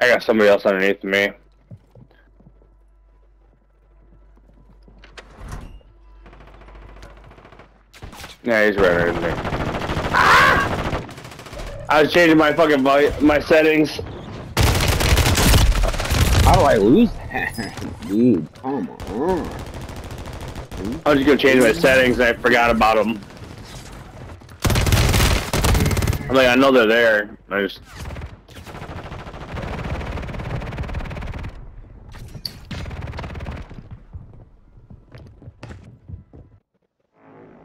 I got somebody else underneath me. Yeah, he's right underneath me. Ah! I was changing my fucking my settings. How do I lose that? Dude, come on. I was just gonna change my settings and I forgot about them. I'm like, I know they're there. I just.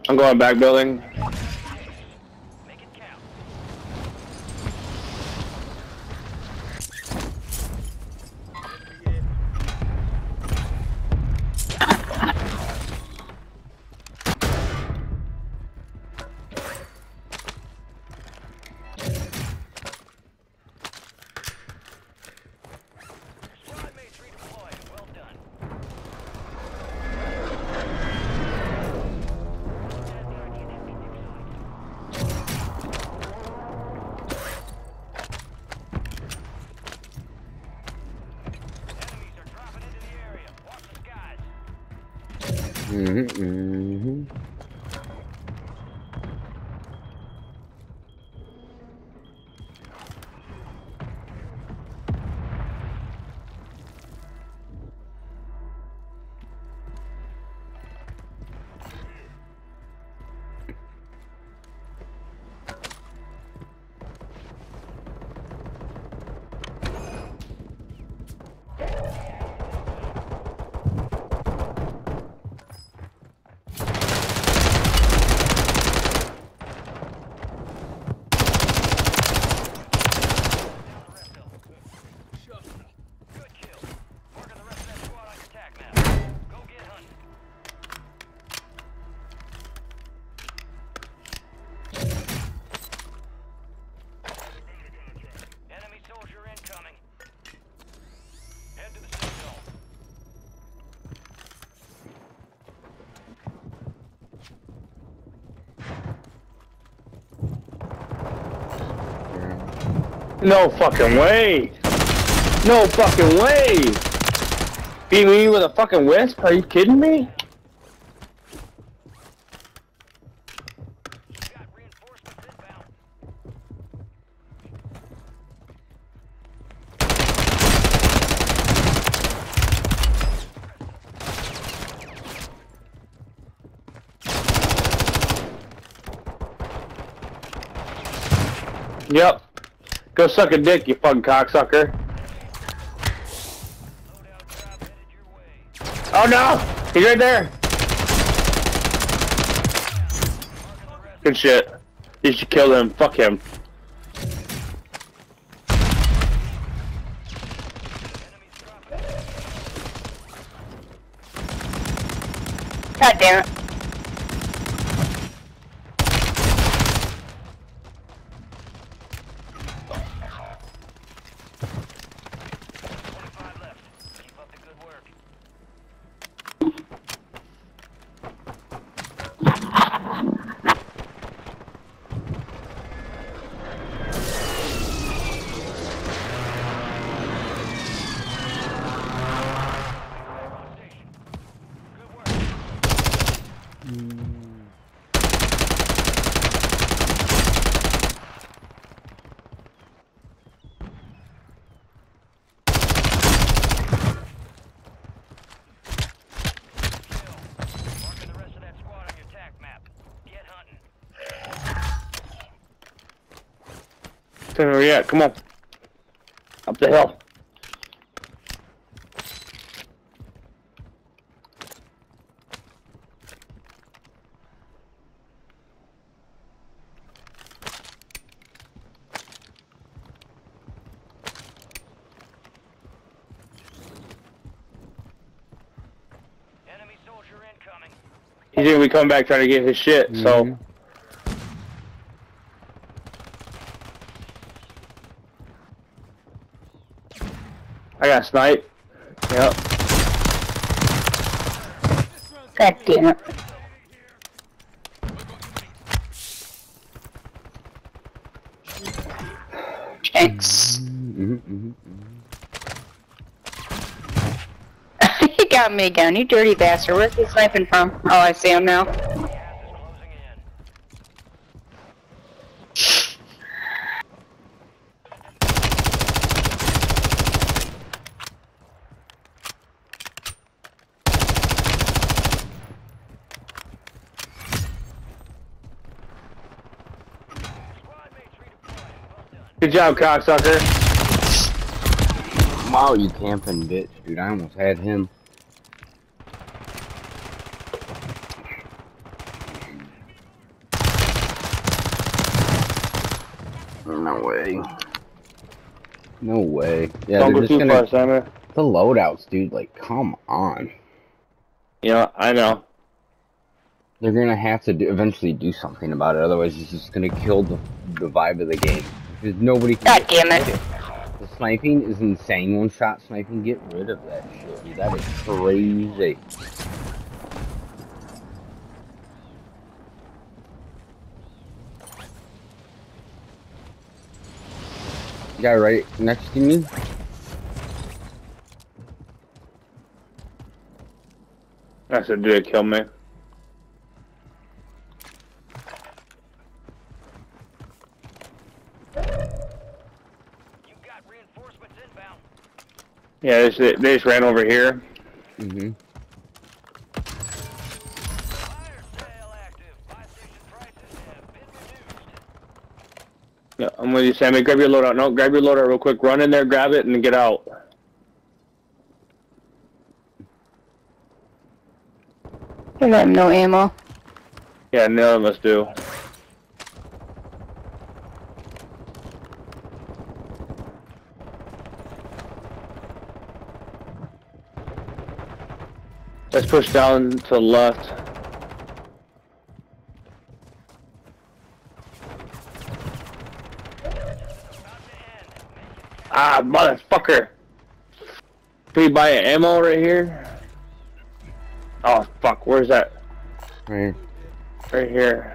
I'm going back building. The skies. No fucking way! No fucking way! Beat me with a fucking wisp? Are you kidding me? Yep. Go suck a dick, you fucking cocksucker. Oh no! He's right there! Good shit. You should kill him. Fuck him. God damn it. Twenty-five left. Keep up the good work. Station. Good work. Kill. Marking the rest of that squad on your attack map. Get hunting. Where we at? Come on. Up the hill. Enemy soldier incoming. He's gonna be coming back trying to get his shit, so. Mm-hmm. I got snipe. Yep. God damn it. Thanks. Mm -hmm, mm -hmm. he got me again, you dirty bastard. Where's he sniping from? Oh, I see him now. Job, cocksucker. Wow, you camping bitch, dude. I almost had him. No way. No way. Yeah, Don't go too gonna far, Simon. the loadouts, dude. Like, come on. You know, I know. They're gonna have to do, eventually do something about it. Otherwise, it's just gonna kill the, the vibe of the game. Because nobody can. God damn it. The sniping is insane. One shot sniping. Get rid of that shit. Dude. That is crazy. Guy right next to me. I said, did it kill me? You got reinforcements inbound. Yeah, they just, they just ran over here. Mm-hmm. Fire sale active. Buy station prices have been reduced. Yeah, I'm with you, Sammy. Grab your loadout. No, grab your loadout real quick. Run in there, grab it, and get out. I got no ammo. Yeah, none of us do. Let's push down to the left. Ah, motherfucker! Can we buy an ammo right here? Oh, fuck, where's that? Right. Right here.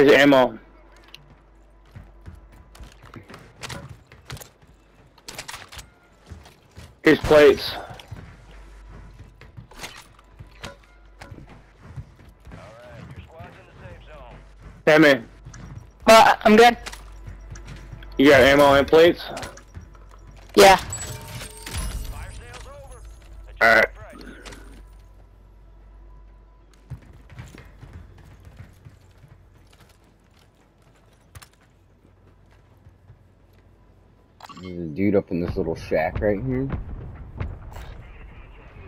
Here's ammo. Here's plates. Alright, your squad's in the safe zone. Sammy, Well, uh, I'm good. you got ammo and plates? Yeah. Fire sale's over. Adjust Alright. the price. There's a dude up in this little shack right here.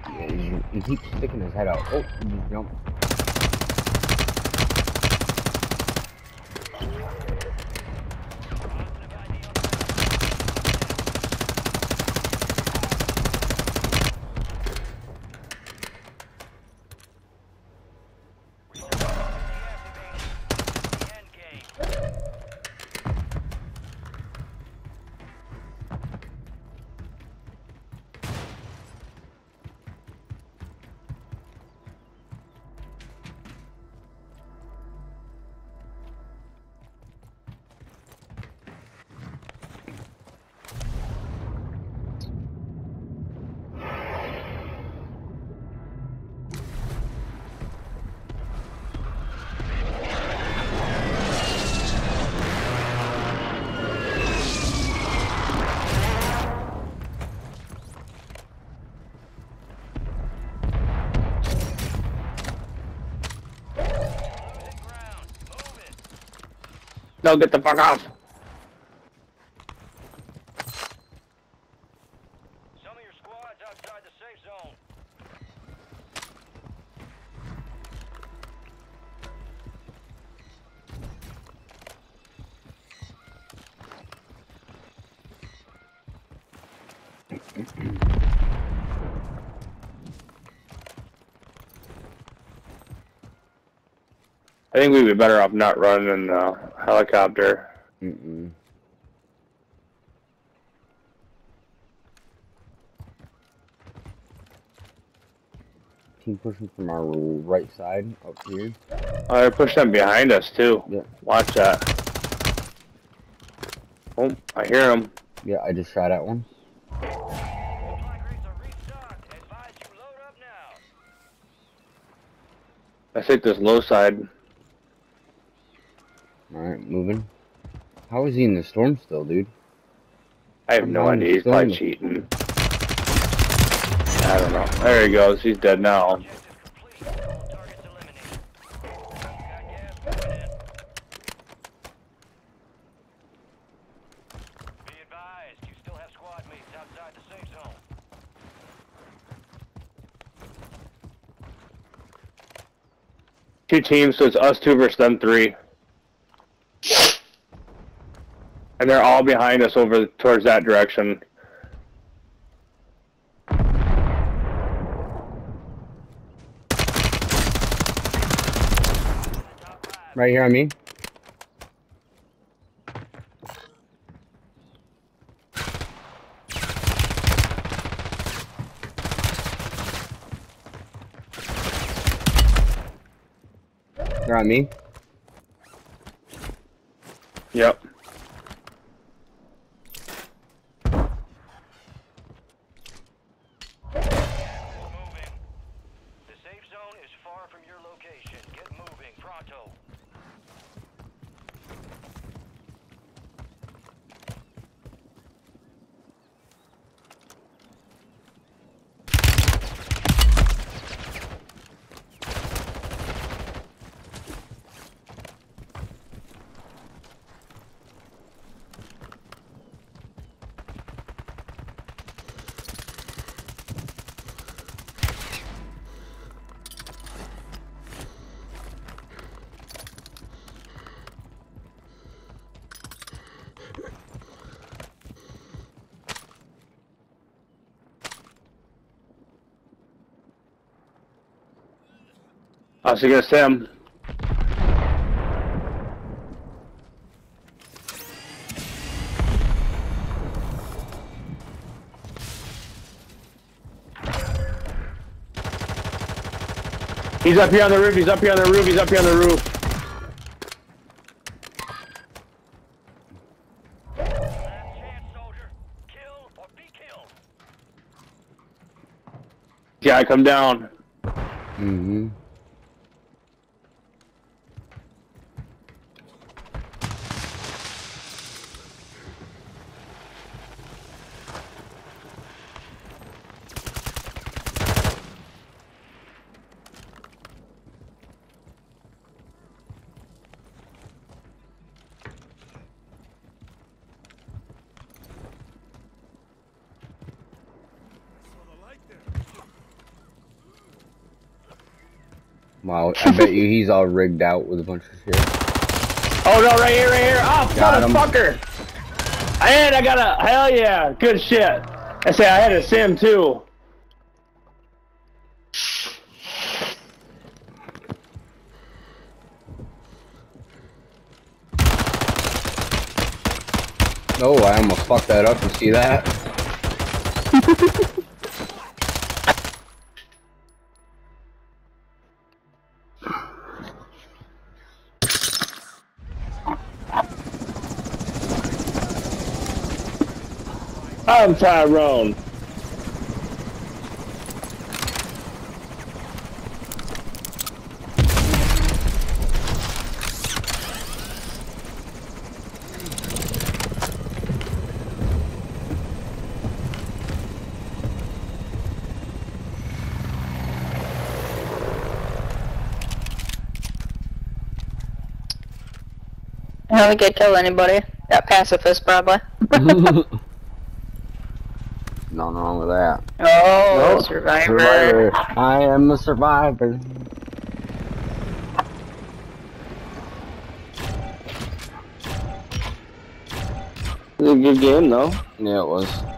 Yeah, he's, he keeps sticking his head out. Oh, he jumped. Get the fuck off. Some of your squad's outside the safe zone. I think we'd be better off not running in the helicopter. Mm-mm. Team pushing from our right side up here. Oh, they're pushing behind us too. Yeah. Watch that. Oh, I hear them. Yeah, I just shot at one. I think this low side. Alright, moving. How is he in the storm still, dude? I have no Come on, idea. He's probably cheating. I don't know. There he goes. He's dead now. Objective complete. All targets eliminated. Got gas moving in. Be advised, you still have squad mates outside the safe zone. Two teams, so it's us two versus them three. And they're all behind us over towards that direction. Right here on me. They're on me. Yep. Gas is moving. The safe zone is far from your location. Get moving, pronto. I gonna say him. He's up here on the roof, he's up here on the roof, he's up here on the roof. Yeah, come down. Mm-hmm. Wow, I bet you he's all rigged out with a bunch of shit. Oh no, right here, right here. Oh, Got him. motherfucker. And I got a, hell yeah, good shit. I say I had a sim too. Oh, I almost fucked that up. You see that? I'm Tyron. I don't think I killed anybody. That pacifist, probably. Nothing wrong with that. Oh, No, survivor. Survivor. I am a survivor. It was a good game though. Yeah, it was.